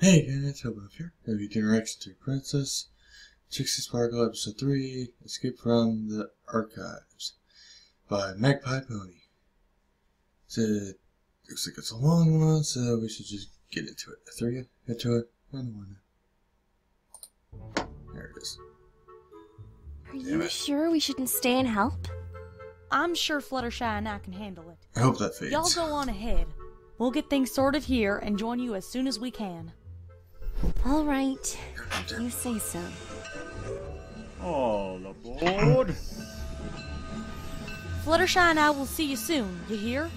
Hey guys, Hobo here. Heavy Direction to Princess. Trixie Sparkle Episode 3 Escape from the Archives by Magpie Pony. So, looks like it's a long one, so we should just get into it. Throw you, get to it. I don't want to. There it is. Are Damn you it. sure we shouldn't stay and help? I'm sure Fluttershy and I can handle it. I hope that fades. Y'all go on ahead. We'll get things sorted here and join you as soon as we can. All right. You say so. Oh, All aboard! Fluttershy and I will see you soon, you hear?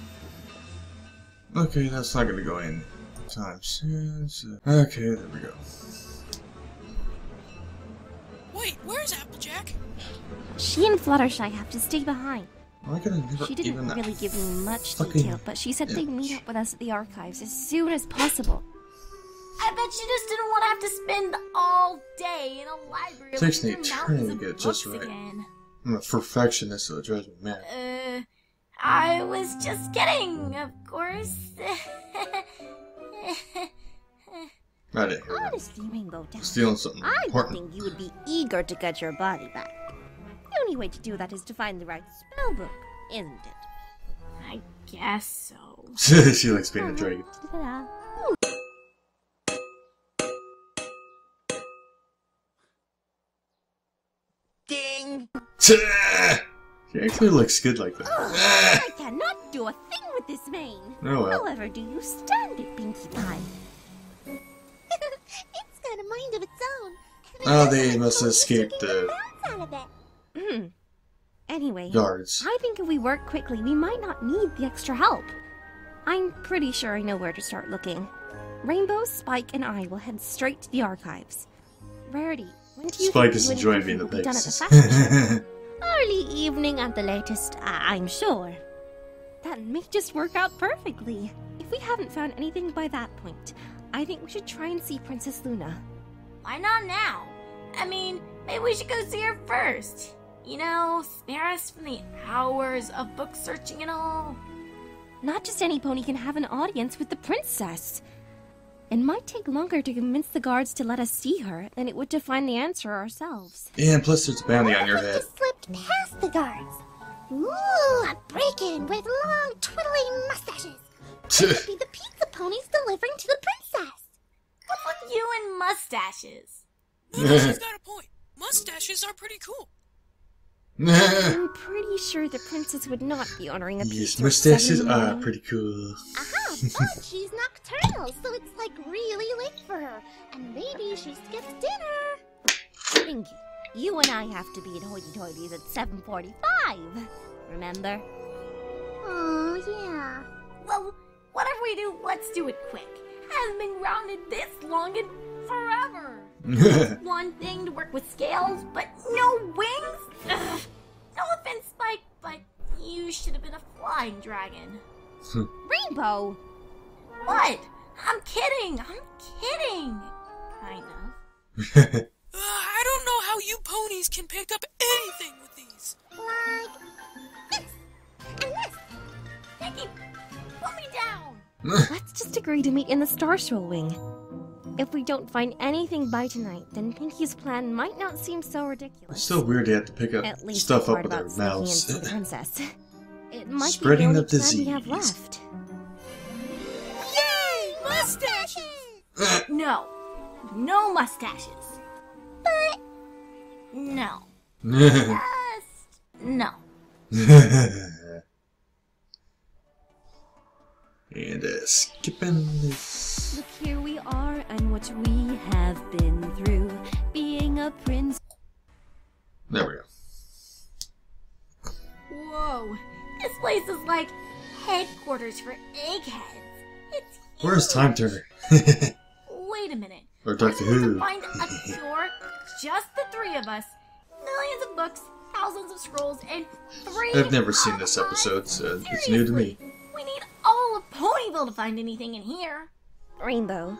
Okay, that's not gonna go in time soon. So. Uh, okay, there we go. Wait, where's Applejack? She and Fluttershy have to stay behind. Why could I never She didn't even really give me much detail, but she said they'd meet up with us at the archives as soon as possible. I she just didn't want to have to spend all day in a library Takes looking me through a mountains turn of to get just right. again. I'm a perfectionist, so it drives me mad. Uh, I was just kidding, of course. I didn't hear that. Honestly, Rainbow Dash, Stealing something I would important. think you would be eager to get your body back. The only way to do that is to find the right spell book, isn't it? I guess so. she likes being a dragon. She actually looks good like that. I cannot do a thing with this mane. Oh well. However, do you stand it, Pinkie Pie? it's got a mind of its own. Oh, they must have escaped the Hmm. Anyway, guards. I think if we work quickly, we might not need the extra help. I'm pretty sure I know where to start looking. Rainbow, Spike, and I will head straight to the archives. Rarity, when do you Spike think is you and enjoying Pinkie being the will be done at the basis. fashion show? Early evening at the latest, I- I'm sure. That may just work out perfectly. If we haven't found anything by that point, I think we should try and see Princess Luna. Why not now? I mean, maybe we should go see her first. You know, spare us from the hours of book searching and all. Not just any pony can have an audience with the princess. It might take longer to convince the guards to let us see her than it would to find the answer ourselves. Yeah, and plus there's a bounty on your head. slipped past the guards. Ooh, a break-in with long, twiddly mustaches. Could be the pizza ponies delivering to the princess. What with you and mustaches? No, no, she's got a point. Mustaches are pretty cool. I'm pretty sure the princess would not be honoring a yes, pizza at mustaches seven in the are morning. pretty cool. Aha, but she's nocturnal, so it's like really late for her. And maybe she skipped dinner. Pinkie, you and I have to be at Hoity Toity's at 7.45. Remember? Oh, yeah. Well, whatever we do, let's do it quick. Haven't been grounded this long in forever. One thing to work with scales, but no wings? Ugh. No offense, Spike, but you should have been a flying dragon. Rainbow! What? I'm kidding. I'm kidding. Kind of. Uh, I don't know how you ponies can pick up anything with these. Like this and this. Nicky, put me down. Let's just agree to meet in the Star Swirl wing. If we don't find anything by tonight, then Pinkie's plan might not seem so ridiculous. It's still weird they have to pick up At least stuff up with their about mouths. the princess. It might Spreading be the, the only plan we have disease. left. Yay! Mustaches! No. No mustaches. But No. Just no. Uh, skipping this. Look, here we are, and what we have been through. Being a prince. There we go. Whoa. This place is like headquarters for eggheads. It's Where's. Time Turner? Wait a minute. or Doctor Who? find a cure, just the three of us. Millions of books, thousands of scrolls, and three. I've never seen this episode, so it's new to me. Seriously, We need all of Ponyville to find anything in here. Rainbow,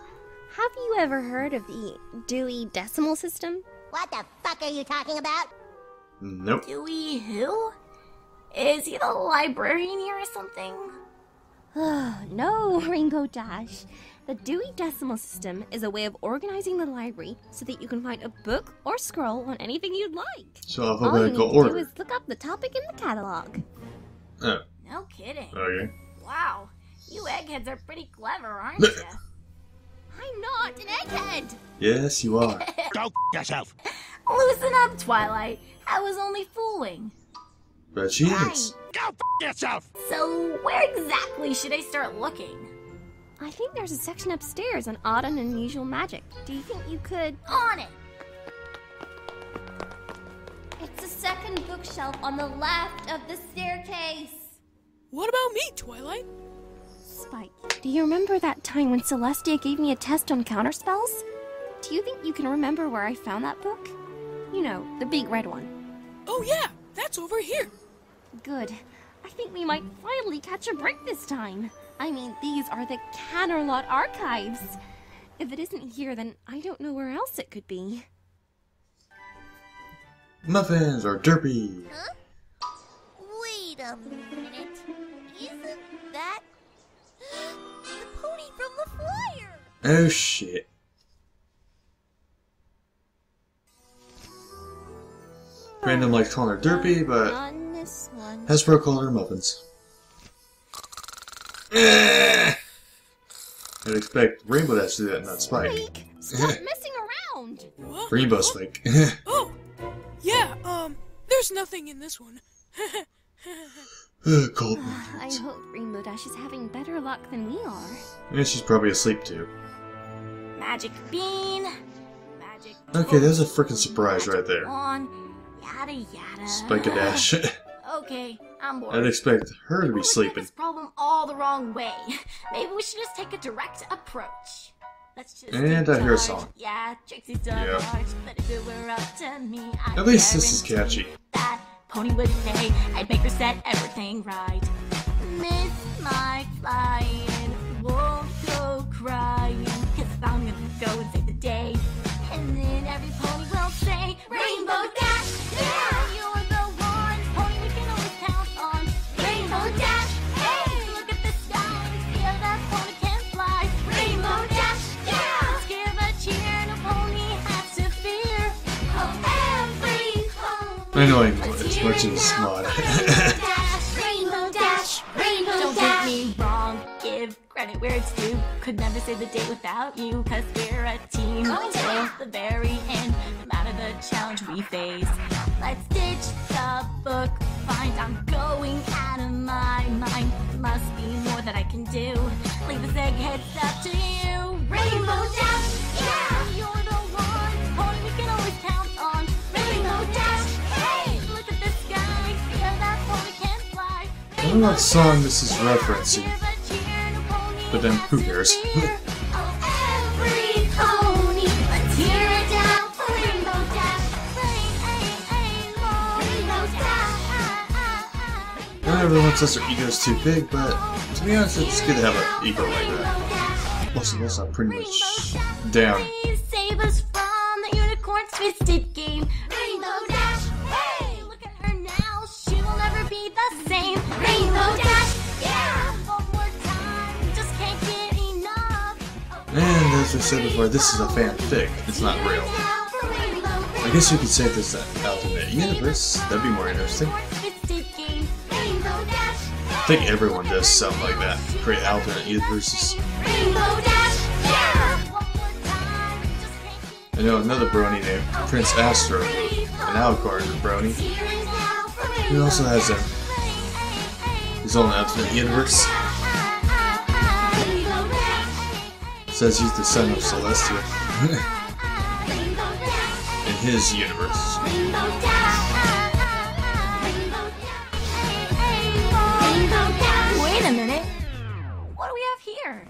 have you ever heard of the Dewey Decimal System? what the fuck are you talking about? Nope. Dewey who? Is he the librarian here or something? no, Rainbow Dash. The Dewey Decimal System is a way of organizing the library so that you can find a book or scroll on anything you'd like. So All you need alphabetical to do is look up the topic in the catalog. Oh, No kidding. okay. Wow, you eggheads are pretty clever, aren't you? I'm not an egghead! Yes, you are. Go f- yourself. Loosen up, Twilight. I was only fooling. But she Right. is. Go f- yourself. So, where exactly should I start looking? I think there's a section upstairs on odd and unusual magic. Do you think you could? On it! It's the second bookshelf on the left of the staircase. What about me, Twilight? Spike, do you remember that time when Celestia gave me a test on counterspells? Do you think you can remember where I found that book? You know, the big red one. Oh yeah, that's over here. Good. I think we might finally catch a break this time. I mean, these are the Canterlot archives. If it isn't here, then I don't know where else it could be. Muffins are derpy. Wait a minute. Isn't that the pony from the flyer? Oh shit. Random likes calling her derpy, but On this. Hasbro called her muffins. I'd expect Rainbow Dash to do that, not Spike. Spike, stop messing around! Rainbow Spike. Oh, yeah. Um, there's nothing in this one. Cold. Ah, I hope Rainbow Dash is having better luck than we are. And she's probably asleep too. Magic bean. Magic. Okay, there's a freaking surprise right there. Yada yada. Spike a dash. Okay, I'm bored. I'd expect her to be sleeping. this problem all the wrong way. Maybe we should just take a direct approach. Let's just. And I hear a song. Yeah, Trixie's done Yeah. large, but if it were up to me, I At least this is catchy. That pony would pay. I'd make her set everything right. Miss my flying, much as Mod. Don't get me wrong, give credit where it's due. Could never say the day without you, cause we're a team. Till the very end, no matter the challenge we face. Don't know what song this is referencing. But then who cares? Not everyone says their ego's too big, but to be honest, it's good to have an ego like that. Most of us are pretty much down. I said before, this is a fanfic. It's not real. I guess you could say this is an alternate universe. That'd be more interesting. I think everyone does something like that. Create alternate universes. I know another brony named Prince Astro, an Alcor brony. He also has a, his own alternate universe. Says he's the son of Celestia in his universe. Wait a minute. What do we have here?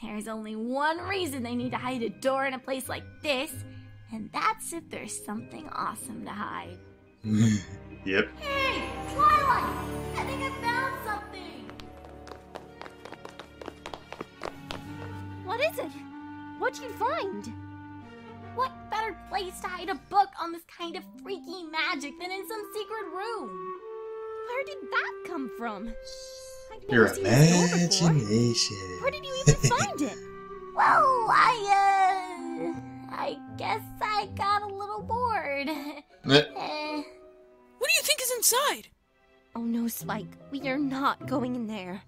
There's only one reason they need to hide a door in a place like this, and that's if there's something awesome to hide. Yep. Hey, Twilight! I think I found something! What is it? What'd you find? What better place to hide a book on this kind of freaky magic than in some secret room? Where did that come from? I've Your never seen this door before. imagination. Where did you even find it? Well, I, uh. I guess I got a little bored. Eh, Eh, What do you think is inside? Oh no, Spike. We are not going in there.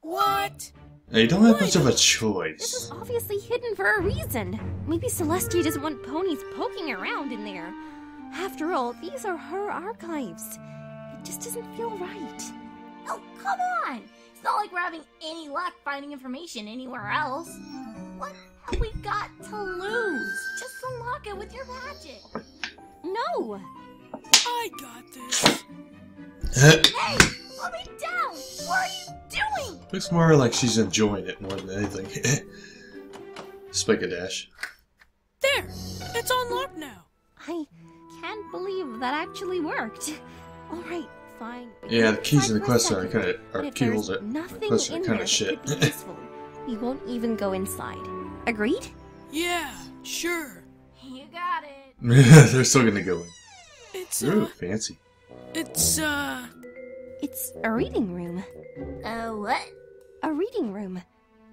What? You don't have much of a choice. This is obviously hidden for a reason. Maybe Celestia doesn't want ponies poking around in there. After all, these are her archives. It just doesn't feel right. oh, come on! It's not like we're having any luck finding information anywhere else. What have we got to lose? Just unlock it with your magic. No! I got this. Uh, hey, put me down! What are you doing? Looks more like she's enjoying it more than anything. Spike a dash. There. It's unlocked now. I can't believe that actually worked. Alright, fine. Yeah, the keys decide in the quest are second. kind of are if keyholes there's are nothing quests are kind of shit. that could be useful, we won't even go inside. Agreed? Yeah, sure. You got it. They're still gonna go in. It's, Ooh, uh, fancy. it's, uh, It's a reading room. Uh, what? A reading room.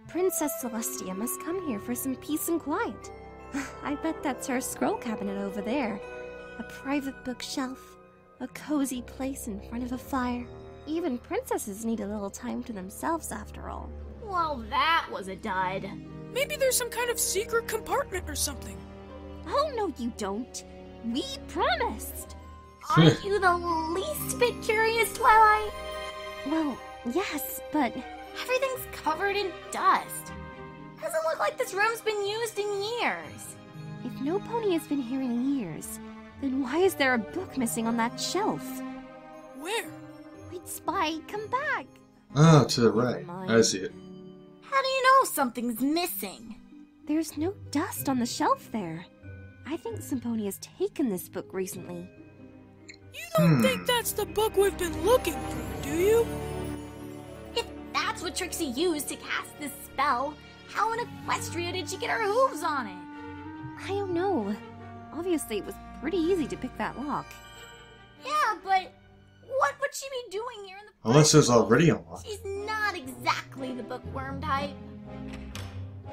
Princess Celestia must come here for some peace and quiet. I bet that's her scroll cabinet over there. A private bookshelf, a cozy place in front of a fire. Even princesses need a little time to themselves, after all. Well, that was a dud. maybe there's some kind of secret compartment or something. Oh, no, you don't. We promised. Aren't you the least bit curious, Twilight? Well, yes, but Everything's covered in dust. Doesn't look like this room's been used in years. if no pony has been here in years, then why is there a book missing on that shelf? Where? Wait, Spy, come back. Oh, to the right. I see it. How do you know something's missing? There's no dust on the shelf there. I think some pony has taken this book recently. You don't Hmm. think that's the book we've been looking for, do you? If that's what Trixie used to cast this spell, how in Equestria did she get her hooves on it? I don't know. Obviously, it was pretty easy to pick that lock. Yeah, but what would she be doing here in the Unless there's already a lock. She's not exactly the bookworm type.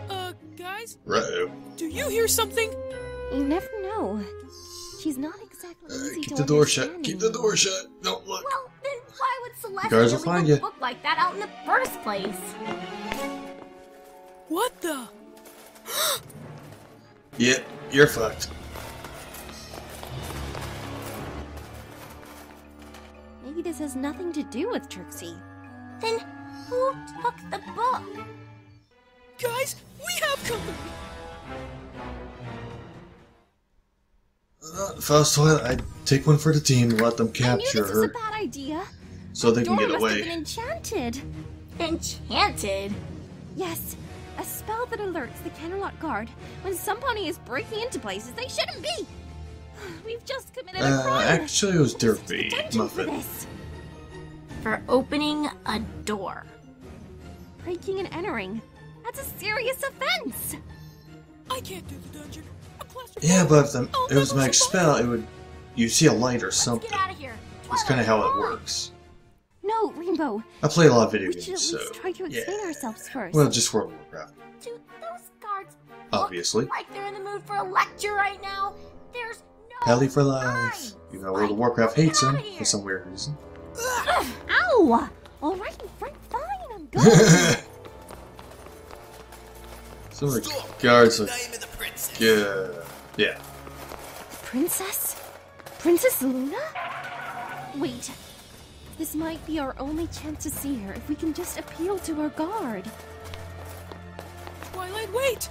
Uh, guys, Right. do you hear something? You never know. She's not exactly Uh, keep to the door shut. Keep the door shut. Don't look. Well, then why would Celeste Guards will leave find a ya. book like that out in the first place? What the? Yep, you're fucked. Maybe this has nothing to do with Trixie. Then who took the book? Guys, we have company! Uh, Faust Twilight, I'd take one for the team and let them I knew capture this was a bad idea. so they can Door get must have been away. enchanted. Enchanted. Yes, a spell that alerts the Canterlot Guard when some pony is breaking into places they shouldn't be. We've just committed a Uh, crime. actually, it was We'll send Derpy detention for this. For opening a door. Breaking and entering. That's a serious offense. I can't do the dungeon. I'm claustrophobic. Yeah, but if the, oh, I'll it was never magic spell, it would you see a light or Let's something. get out of here. That's kind of how it works. No, Rainbow. I play a lot of video We should at games, so least try to explain yeah. ourselves first. Well, just World of Warcraft, Do those guards obviously. look like they're in the mood for a lecture right now? There's no Pally for life. time. Even though World of Warcraft hates him Get outta here. for some weird reason. Ow! All right, Frank, fine. I'm going. Some of the guards look good. Yeah. Princess? Princess Luna? Wait. This might be our only chance to see her if we can just appeal to our guard. Twilight, wait!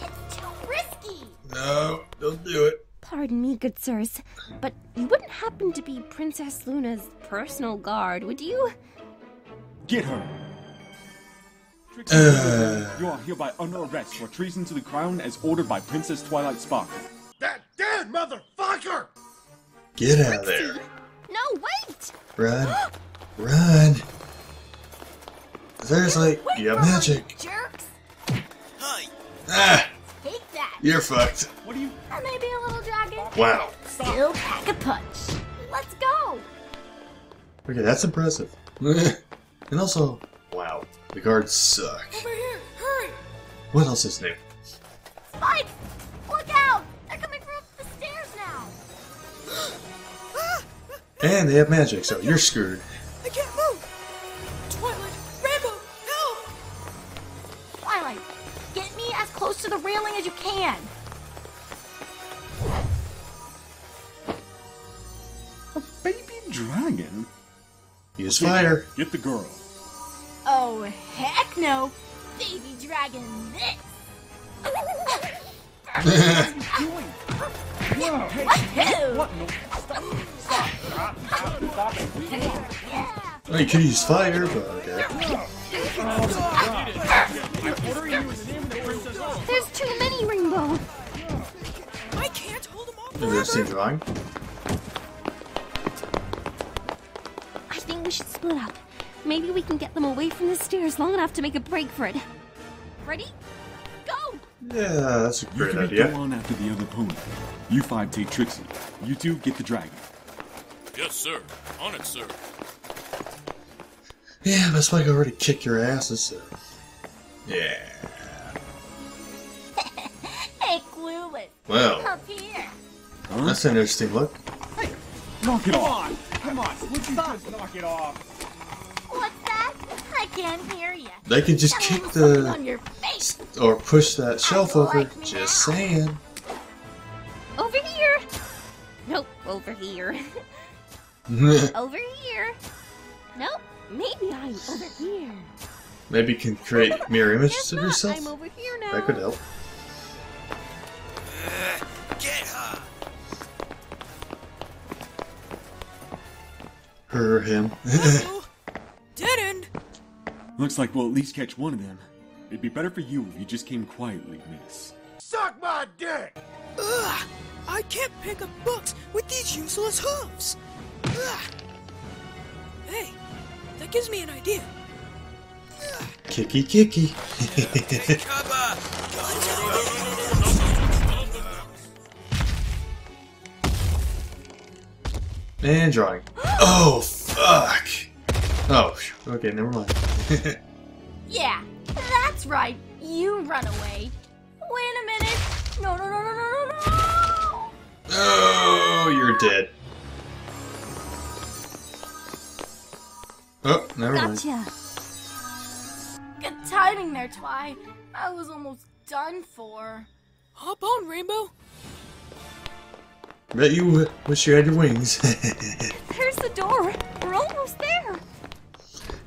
It's too risky. No, don't do it. Pardon me, good sirs, but you wouldn't happen to be Princess Luna's personal guard, would you? Get her! Trixie, Uh. you are hereby under arrest for treason to the crown as ordered by Princess Twilight Sparkle. That dead motherfucker! Get out of there. No, wait! Run. Run. Seriously, Wait you have for her, magic. Jerks. Ah, Take that. you're fucked. What do you. That may be a little dragon. Wow. Still pack a punch. Let's go. Okay, that's impressive. And also, wow, the guards suck. Over here, hurry! What else is new? Spike! Look out! They're coming from up the stairs now! And they have magic, so you're screwed. I can't move! Twilight, Rainbow, help! Twilight, get me as close to the railing as you can. A baby dragon? Use fire. Get the girl. Oh, heck no! Baby dragon this! Wahoo! Oh, you could use fire, but okay. There's too many rainbow. I can't hold them off Have you ever seen forever! Maybe we can get them away from the stairs long enough to make a break for it. Ready? Go! Yeah, that's a You great three idea. go on after the other pony. You five take Trixie. You two get the dragon. Yes, sir. On it, sir. Yeah, that's why I already kicked your asses, so. Yeah. Hey, Clueless, Well, up here. that's an interesting look. Hey, Knock it off! Come on, would you just knock it off? What's that? I can't hear you. They can just Tell kick me on the. your face. or push that shelf over. like Just now. saying. Over here! Nope, over here. over here. Nope, maybe I'm over here. Maybe you can create mirror images Guess of yourself. I'm over here now. That could help. Uh, get her! Her or him. Dead end! Looks like we'll at least catch one of them. It'd be better for you if you just came quietly, miss. Suck my dick! Ugh! I can't pick up books with these useless hooves! Ugh! Hey, that gives me an idea. Kicky kicky. Cover! and drawing. Oh, fuck. Oh, oh. okay, never mind. Yeah, that's right. You run away. Wait a minute. No, no, no, no, no, no, no. oh, you're dead. Oh, never mind. Gotcha. Good timing there, Twy. I was almost done for. Hop on, Rainbow. Bet you wish you had your wings. There's the door. We're almost there.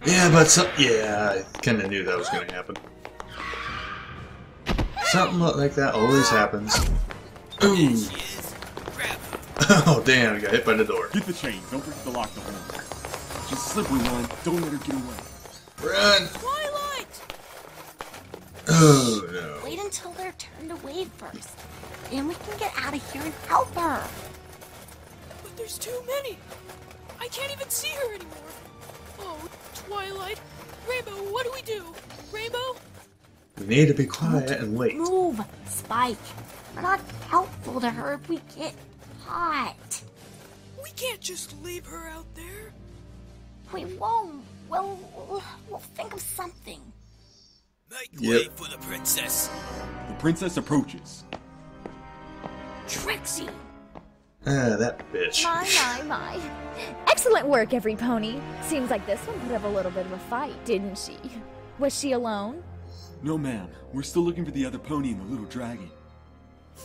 Yeah, but some, yeah, I kind of knew that was going to happen. Something like that always happens. Ooh. She is. Grab her. Oh, damn, I got hit by the door. Get the chain. Don't forget to lock the horn. Just a slippery one. Don't let her get away. Run! Twilight! Oh, no. Wait until they're turned away first. Then we can get out of here and help her. But there's too many. I can't even see her anymore. Twilight. Rainbow, what do we do? Rainbow? We need to be quiet and wait. Move, Spike. We're not helpful to her if we get caught. We can't just leave her out there. We won't. Well, we'll, we'll think of something. Make Yep. way for the princess. The princess approaches. Trixie. Ah, that bitch. My, my, my. Excellent work, every pony. Seems like this one put up a little bit of a fight, didn't she? Was she alone? No, ma'am. We're still looking for the other pony and the little dragon.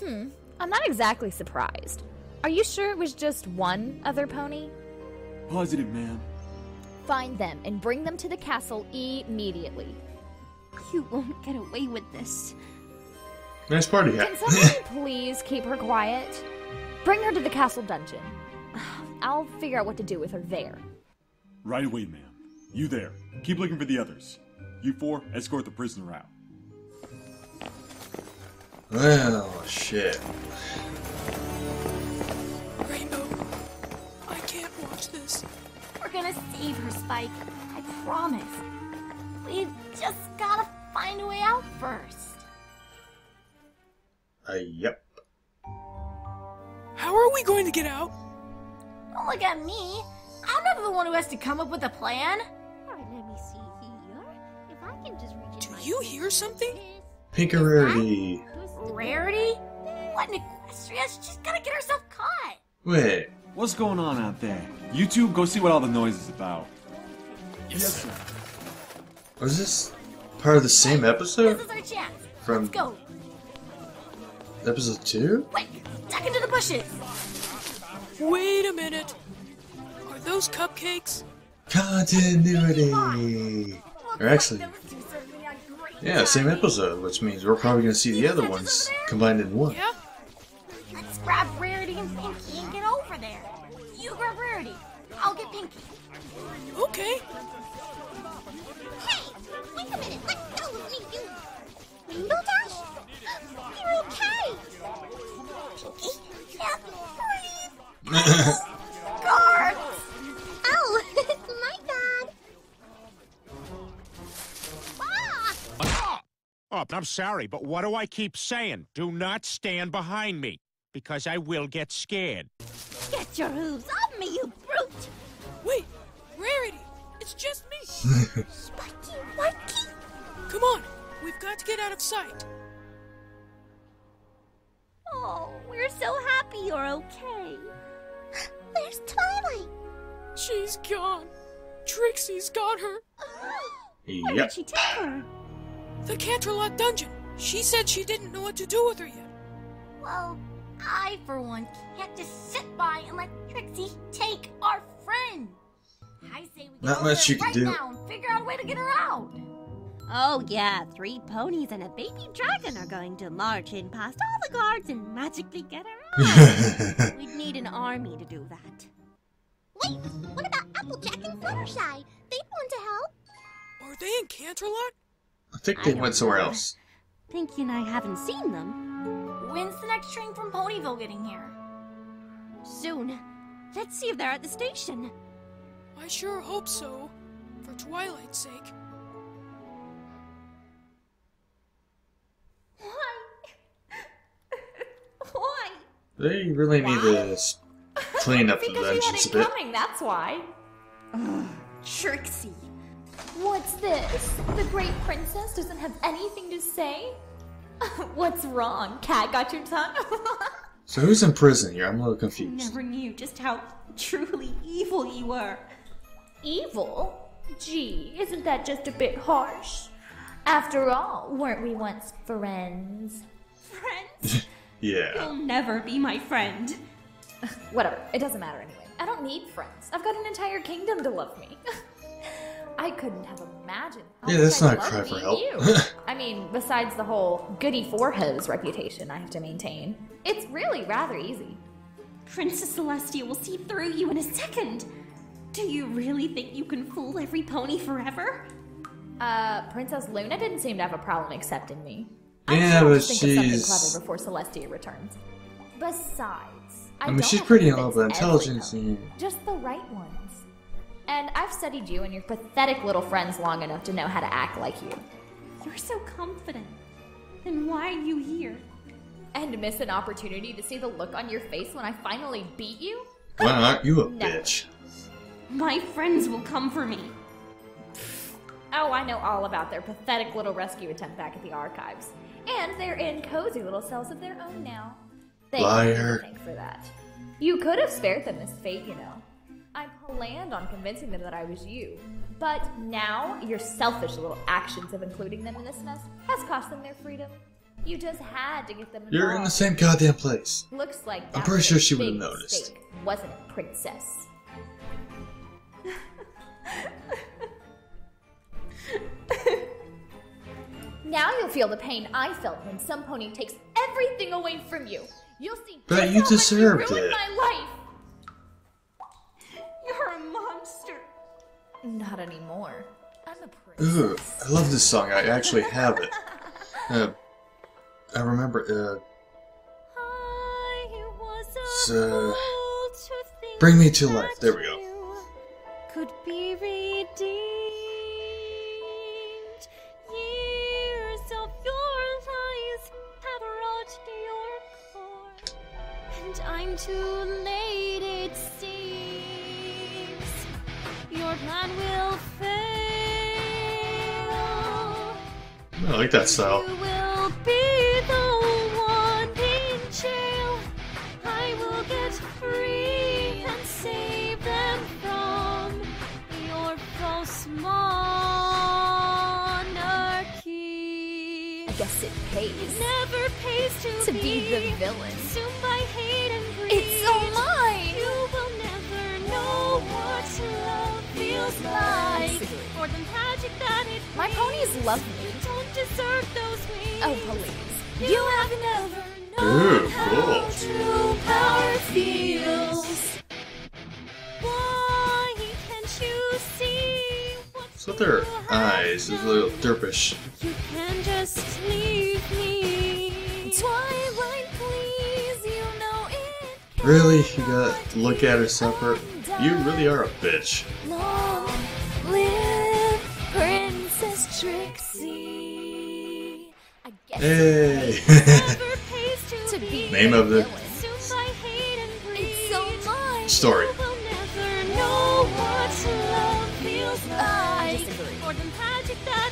Hmm. I'm not exactly surprised. Are you sure it was just one other pony? Positive, ma'am. Find them and bring them to the castle immediately. You won't get away with this. Nice party hat. Can somebody please keep her quiet? Bring her to the castle dungeon. I'll figure out what to do with her there. Right away, ma'am. You there. Keep looking for the others. You four, escort the prisoner out. Well, shit. Rainbow, I can't watch this. We're gonna save her, Spike. I promise. We've just gotta find a way out first. Uh, yep. How are we going to get out? Don't look at me. I'm not the one who has to come up with a plan. Why, let me see here. If I can just reach Do you hear something? Pink Rarity. Rarity? What an equestria? She's just gonna get herself caught. Wait. What's going on out there? You two go see what all the noise is about. Yes, sir. Was this part of the same episode? This is our chance. From Let's go. Episode two? Quick, duck into the bushes. Wait a minute. Are those cupcakes? Continuity. Or actually, yeah, same episode, which means we're probably gonna see the other ones combined in one. Yeah? Let's grab Rarity and Pinkie and get over there. You grab Rarity. I'll get Pinkie. Okay. Hey, wait a minute. Let's go of me, you. Rainbow Dash? Breathe. Guards! Oh, my bad. Ah! Oh, I'm sorry, but what do I keep saying? Do not stand behind me, because I will get scared. Get your hooves off me, you brute! Wait, Rarity, it's just me. Spiky Mikey. Come on, we've got to get out of sight. Oh, we're so happy you're okay. There's Twilight. She's gone. Trixie's got her. Oh, Where Yep. did she take her? The Canterlot dungeon. She said she didn't know what to do with her yet. Well, I, for one, can't just sit by and let Trixie take our friend. I say we Not go over much there you can right do. now and figure out a way to get her out. Oh, yeah, three ponies and a baby dragon are going to march in past all the guards and magically get her out. We'd need an army to do that. Wait, what about Applejack and Fluttershy? They'd want to help. Are they in Canterlot? I think they don't went somewhere know. else. Pinkie and I haven't seen them. When's the next train from Ponyville getting here? Soon. Let's see if they're at the station. I sure hope so. For Twilight's sake. They really need to clean up the Because you had dungeons a it bit. coming, that's why. Trixie. What's this? The great princess doesn't have anything to say? What's wrong? Cat got your tongue? So who's in prison here? I'm a little confused. Never knew just how truly evil you were. Evil? Gee, isn't that just a bit harsh? After all, weren't we once friends? Friends? Yeah. You'll never be my friend. Whatever, it doesn't matter anyway. I don't need friends. I've got an entire kingdom to love me. I couldn't have imagined. how Yeah, much that's not a love cry for help. I mean, besides the whole goody for his reputation I have to maintain, it's really rather easy. Princess Celestia will see through you in a second. Do you really think you can fool every pony forever? Uh, Princess Luna didn't seem to have a problem accepting me. I'm Yeah, sure I'll but think of something she's- clever before Celestia returns. Besides, I, I mean, don't she's have to pretty on but intelligence and just the right ones. And I've studied you and your pathetic little friends long enough to know how to act like you. You're so confident. Then why are you here? And miss an opportunity to see the look on your face when I finally beat you? why aren't you a Never. bitch? My friends will come for me. Oh, I know all about their pathetic little rescue attempt back at the archives. And they're in cozy little cells of their own now. Thank have Liar. thank for that. You could have spared them this fate, you know. I planned on convincing them that I was you. But now, your selfish little actions of including them in this mess has cost them their freedom. You just had to get them involved. You're in the same goddamn place. Looks like I'm pretty sure she would've big noticed. mistake, wasn't it, princess? now you'll feel the pain I felt when some pony takes everything away from you. You'll see But you deserved ruined it. my life. You're a monster. Not anymore. I'm a princess. Ooh, I love this song. I actually have it. Uh, I remember. Uh, I was a So- to think Bring Me to Life. There we go. Could be redeemed. Too late. It seems your plan will fail. I like that style. You will be the one in jail. I will get free and save them from your false monarchy. I guess it pays Never pays to, to be the villain. Love like. disagree. Or the magic that it My brings. ponies love me. You don't deserve those wings. Oh, please. You have never Ooh, known oh, cool. how true power feels. Why can't you see What's with their you eyes? It's a little derpish. You can just leave me. Twilight, please, you know it. Really? You gotta look at her separate? You really are a bitch. Or Name of the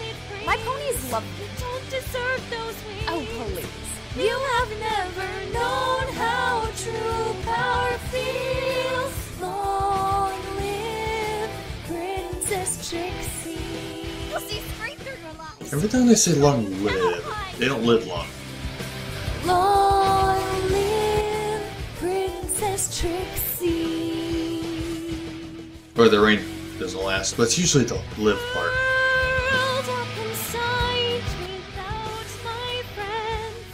it brings. My ponies love me. You don't deserve those wings. Oh, please. You have never known how true power feels. Long live Princess Trixie. You'll see straight through your lies. Every time they say long live, they don't live long. Long live Princess Trixie. Or the rain doesn't last, but it's usually the live part. World up inside without my friends,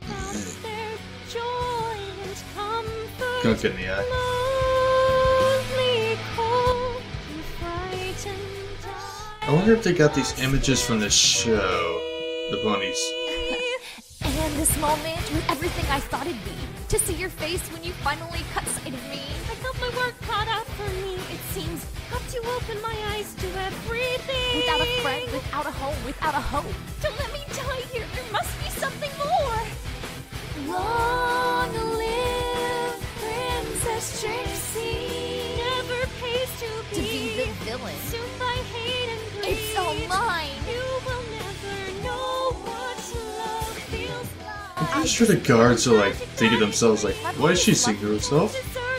without hmm. their joy and comfort. Don't get in the eye. Lonely, cold, and frightened. I wonder if they got these images from this show. The bunnies. Everything I thought it'd be. To see your face when you finally cut sight of me. I got my work cut out for me, it seems. Got to open my eyes to everything. Without a friend, without a home, without a hope. Don't let me die here. There must be something more. Long live Princess Trixie. Never pays to be, To be the villain. consumed by hate and greed. It's all mine. I'm sure the guards are like thinking to themselves like, why is she singing to herself?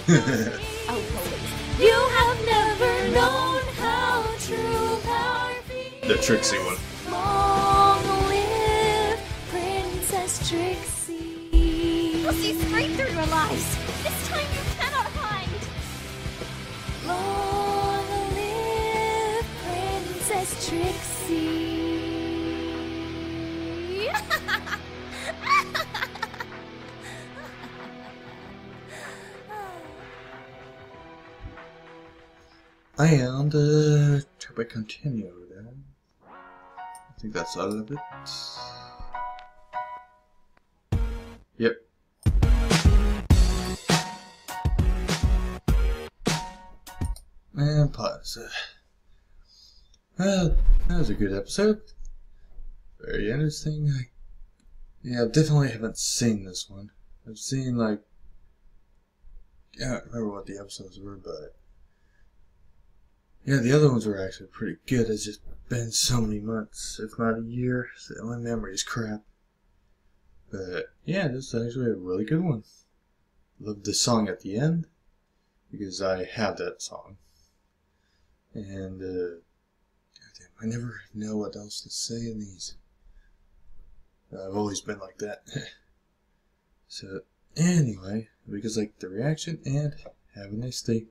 Oh, please. You have never known how true power feels. The Trixie one. Long live Princess Trixie. You'll see straight through your lies. This time you cannot hide. Long live Princess Trixie. And, uh, we continue then? I think that's all of it. Yep. And pause. Well, that was a good episode. Very interesting. I, yeah, I definitely haven't seen this one. I've seen, like, I don't remember what the episodes were, but yeah, the other ones were actually pretty good. It's just been so many months, if not a year, so my memory's crap. But yeah, this is actually a really good one. Love the song at the end because I have that song, and uh, goddamn, I never know what else to say in these. I've always been like that. so anyway, because like the reaction and have a nice day.